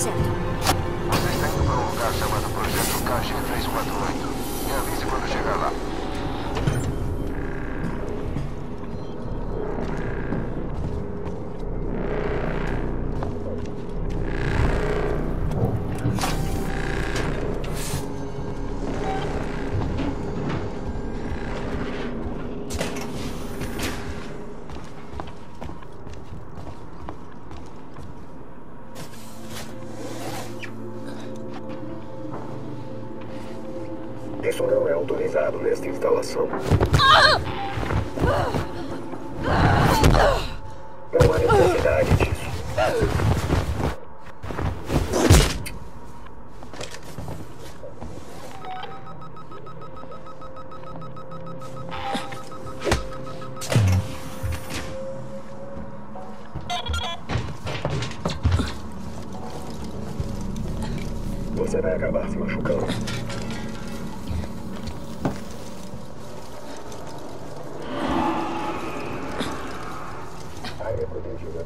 Certo. Você está indo para um lugar chamado Projeto KG348. Me avise quando chegar lá. شده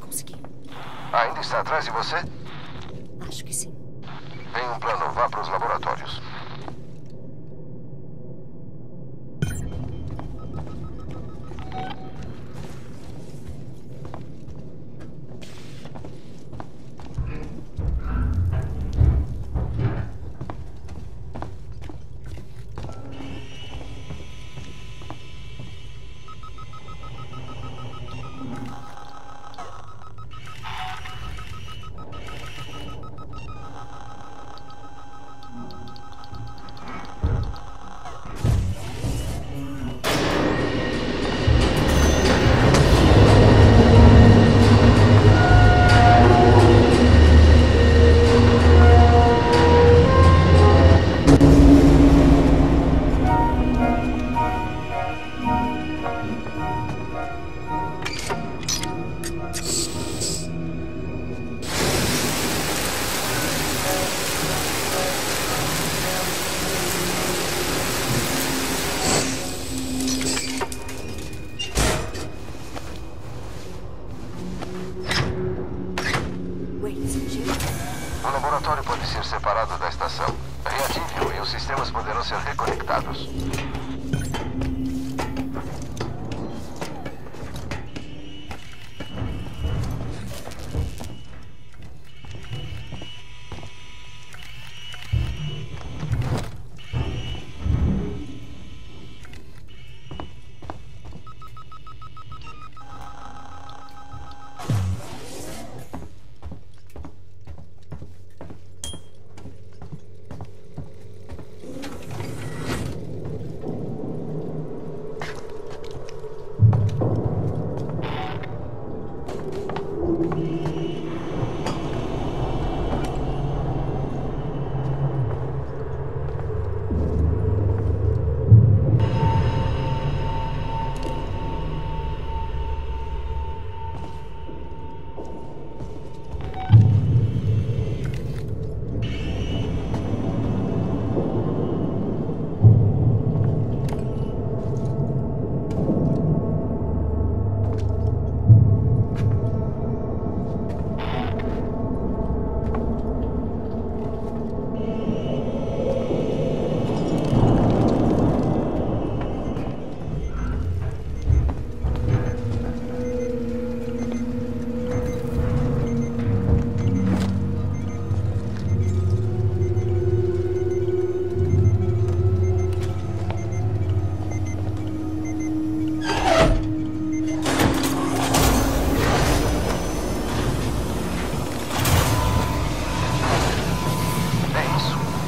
Consegui. Ainda está atrás de você? Acho que sim. Tem um plano, vá para os laboratórios.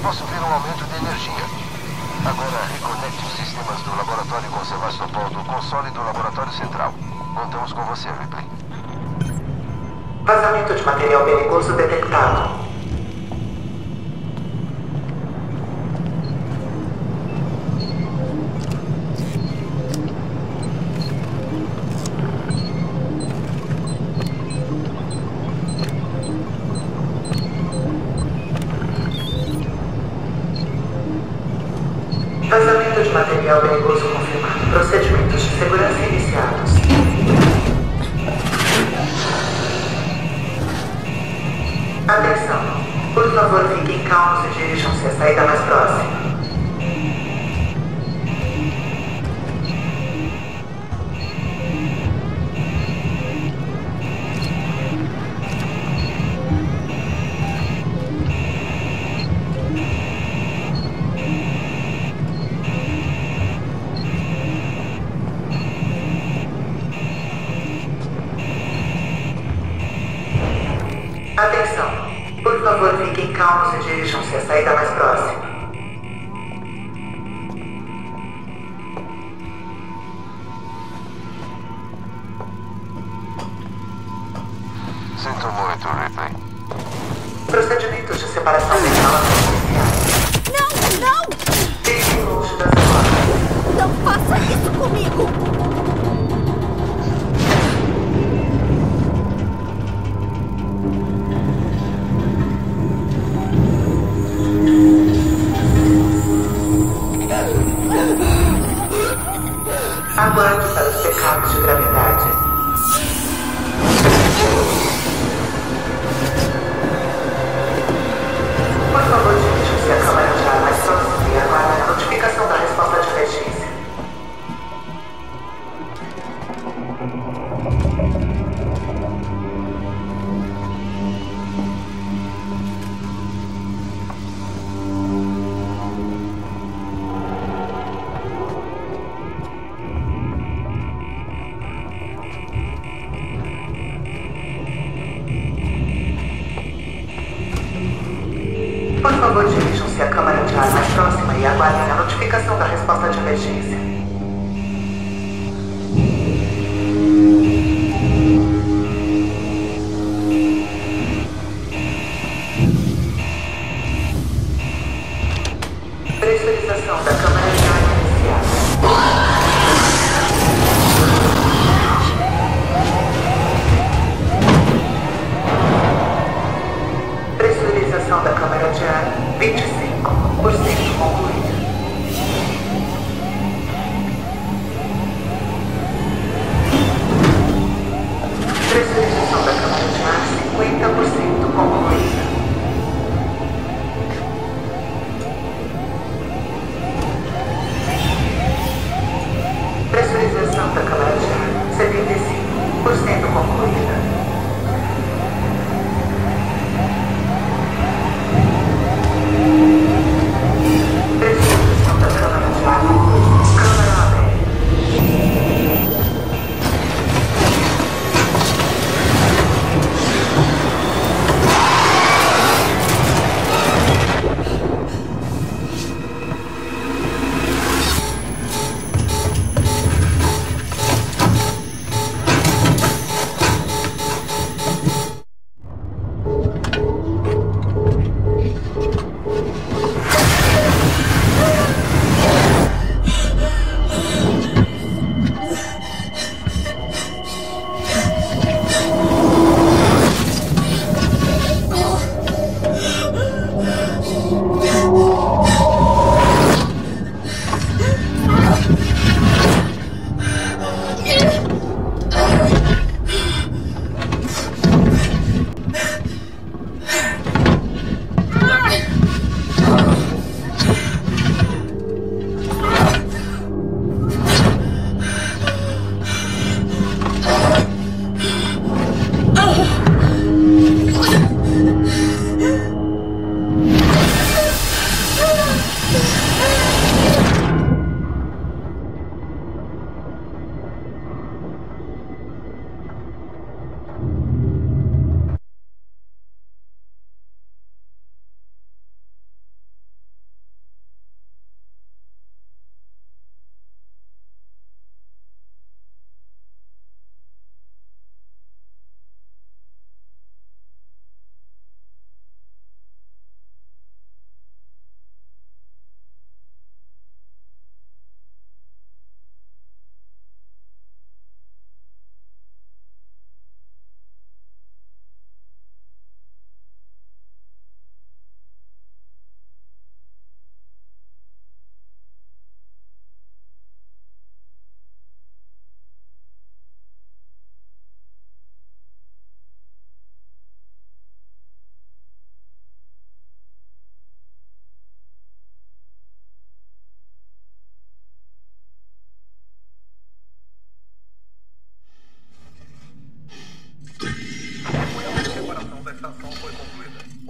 posso ver um aumento de energia. Agora reconecte os sistemas do laboratório com Sebastopol do console do laboratório central. Contamos com você, Ripley. Vazamento de material perigoso detectado. Atenção! Por favor, fiquem calmos e dirijam-se à saída mais próxima. Jeez.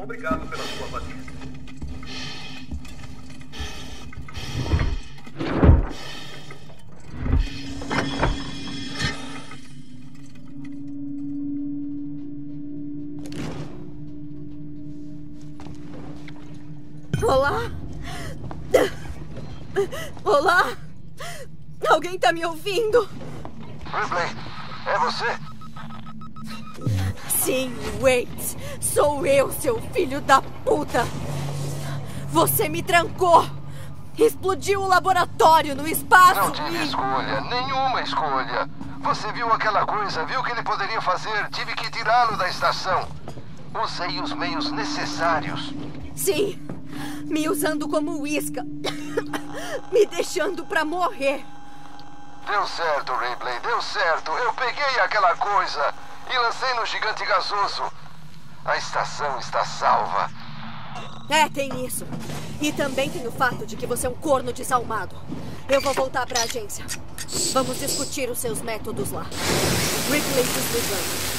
Obrigado pela sua paciência. Olá? Olá? Alguém tá me ouvindo? Ripley, é você? Sim, Wait. Sou eu, seu filho da puta. Você me trancou. Explodiu o laboratório no espaço Não tive e... escolha, nenhuma escolha. Você viu aquela coisa, viu o que ele poderia fazer. Tive que tirá-lo da estação. Usei os meios necessários. Sim, me usando como isca. me deixando pra morrer. Deu certo, Ripley, deu certo. Eu peguei aquela coisa e lancei no gigante gasoso. A estação está salva. É, tem isso. E também tem o fato de que você é um corno desalmado. Eu vou voltar pra agência. Vamos discutir os seus métodos lá. Ripley desligando.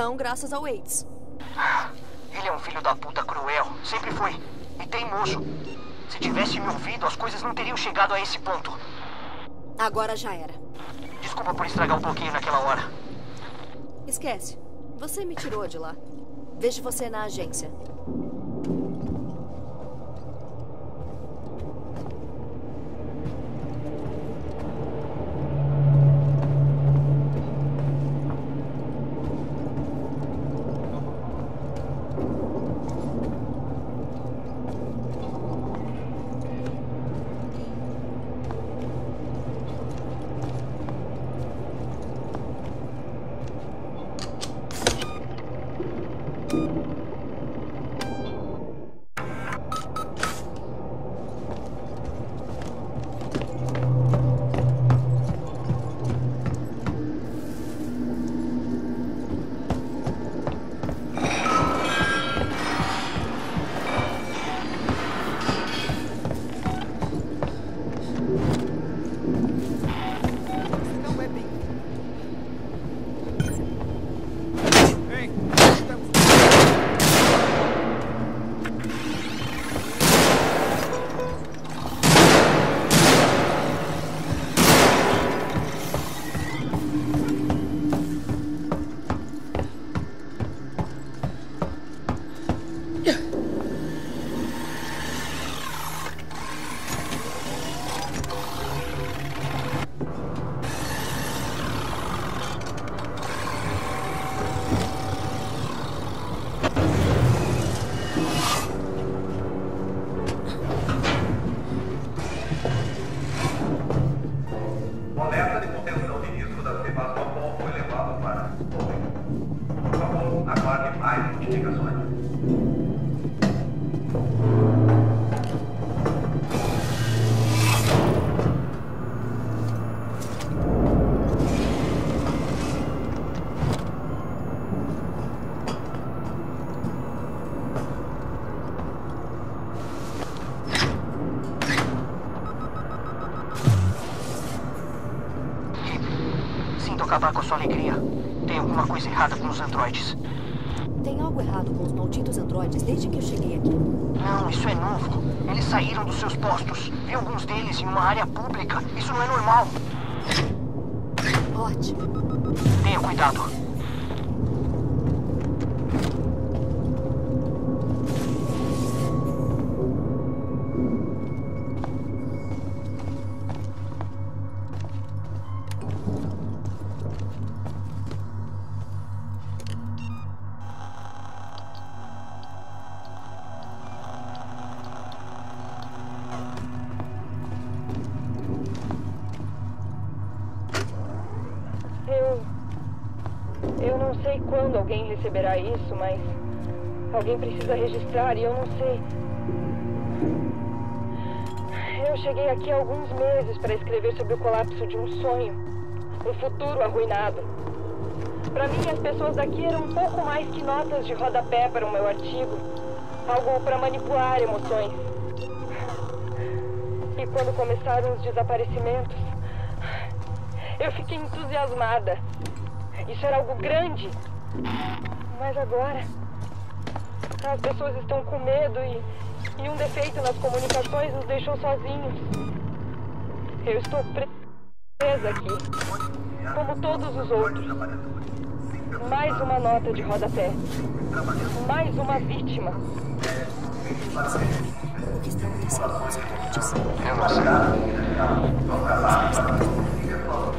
Não graças ao Waits. Ele é um filho da puta cruel. Sempre foi. E teimoso. Se tivesse me ouvido, as coisas não teriam chegado a esse ponto. Agora já era. Desculpa por estragar um pouquinho naquela hora. Esquece. Você me tirou de lá. Vejo você na agência. Os androides. Tem algo errado com os malditos androides desde que eu cheguei aqui. Não, isso é novo. Eles saíram dos seus postos. Vi alguns deles em uma área receberá isso, mas. Alguém precisa registrar e eu não sei. Eu cheguei aqui há alguns meses para escrever sobre o colapso de um sonho. O futuro arruinado. Para mim, as pessoas daqui eram um pouco mais que notas de rodapé para o meu artigo. Algo para manipular emoções. E quando começaram os desaparecimentos, eu fiquei entusiasmada. Isso era algo grande. Mas agora. As pessoas estão com medo e, e um defeito nas comunicações nos deixou sozinhos. Eu estou presa aqui. Como todos os outros. Mais uma nota de rodapé. Mais uma vítima. Eu não sei.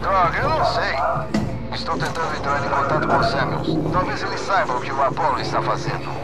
Droga, eu não sei. Estou tentando entrar em contato com Samuels. Talvez ele saiba o que o Apollo está fazendo.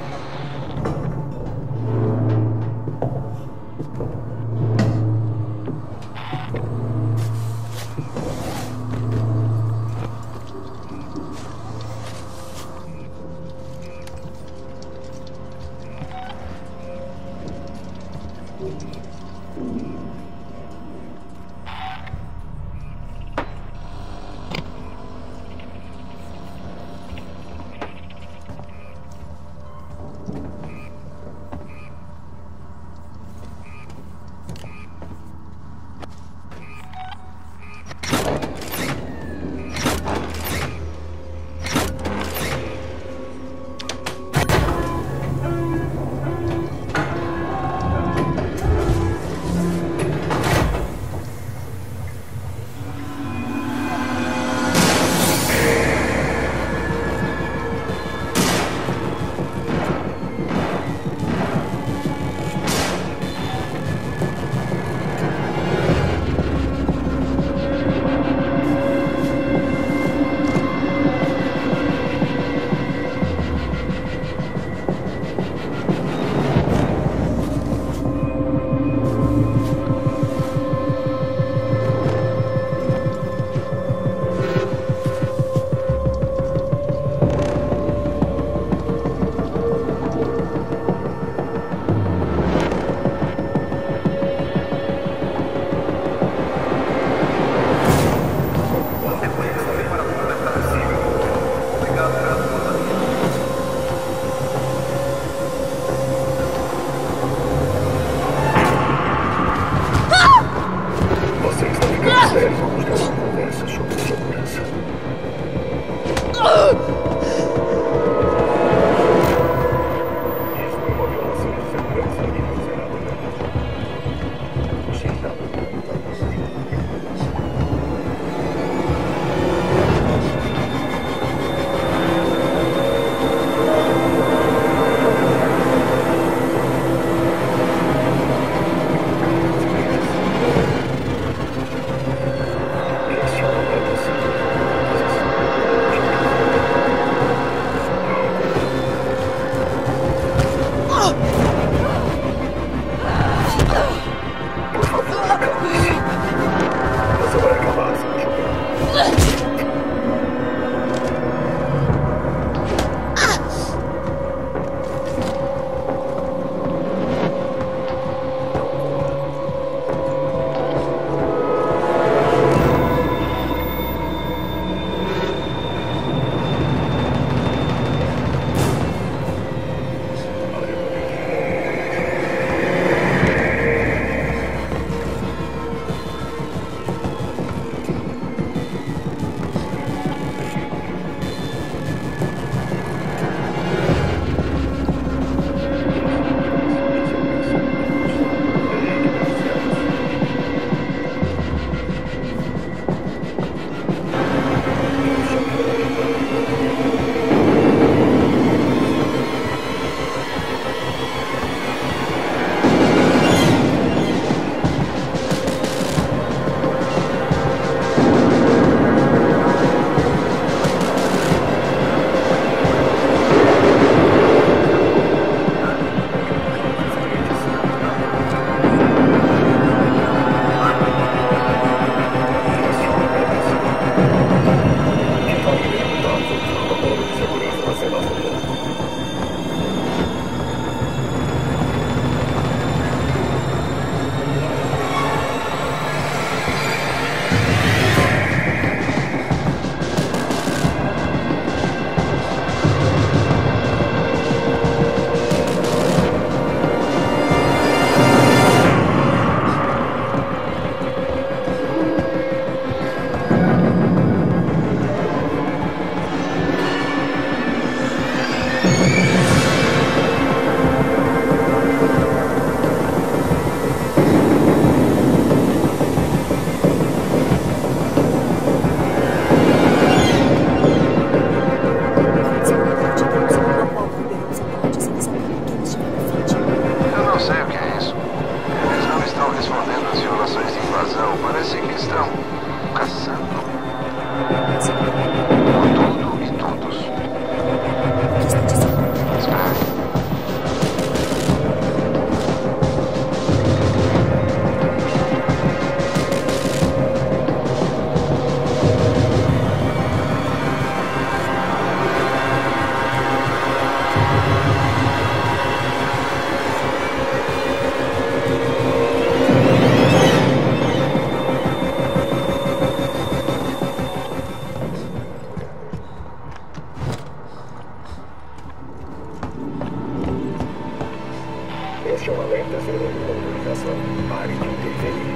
Pare de interferir.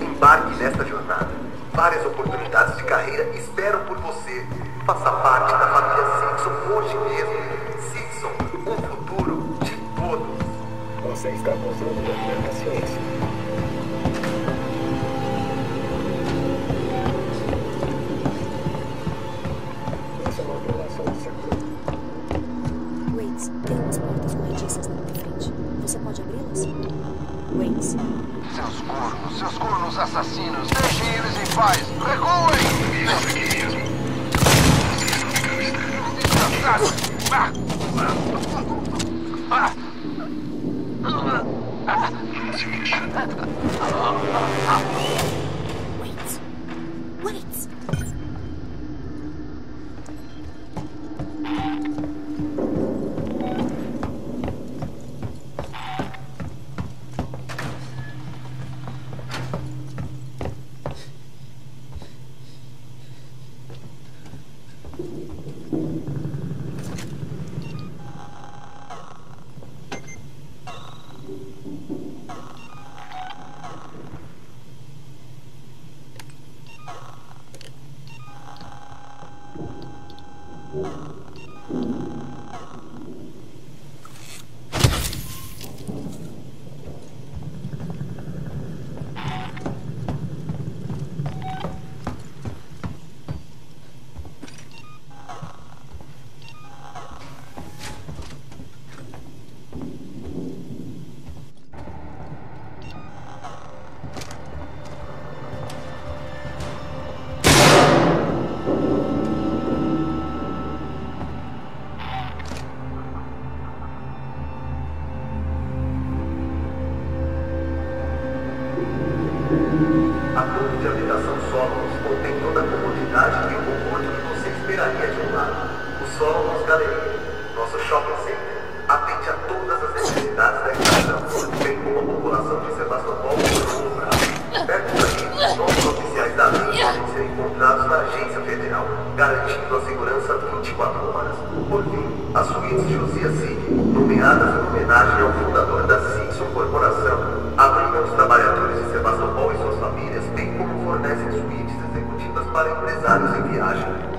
Embarque nesta jornada. Várias oportunidades de carreira esperam por você. Faça parte da família Simpson hoje mesmo. Simpson, um futuro de todos. Você está gozando da minha paciência. Corrediças na minha frente. Você pode abri-las? Waits, Seus cornos, seus cornos assassinos, deixem eles em paz. Recuem! Ah! Waits, Encontrados na Agência Federal, garantindo a segurança 24 horas. Por fim, as suítes Josias City, nomeadas em homenagem ao fundador da Simpson Corporação, abrigam os trabalhadores de Sebastopol e suas famílias, bem como fornecem suítes executivas para empresários em viagem.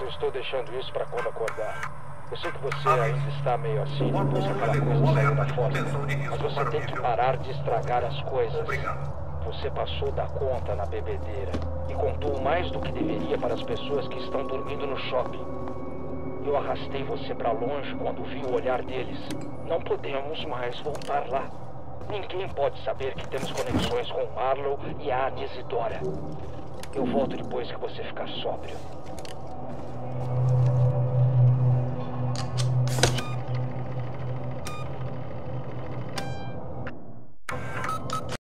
Eu estou deixando isso para quando acordar. Eu sei que você ainda está meio assim, depois que aquela coisa saiu da foto. Mas você tem que parar de estragar as coisas. Você passou da conta na bebedeira e contou mais do que deveria para as pessoas que estão dormindo no shopping. Eu arrastei você para longe quando vi o olhar deles. Não podemos mais voltar lá. Ninguém pode saber que temos conexões com Marlow e a Anisidora. Eu volto depois que você ficar sóbrio.